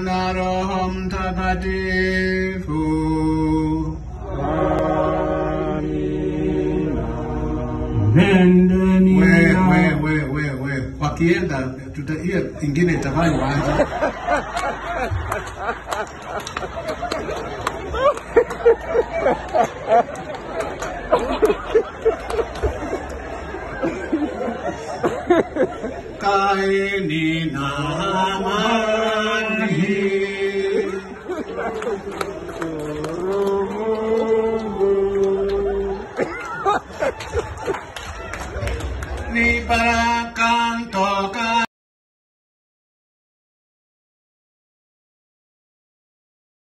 na Roho Mtakatifu. Wakienda hiyo ingine itafanywa aje? Kaeni na amani. Ni para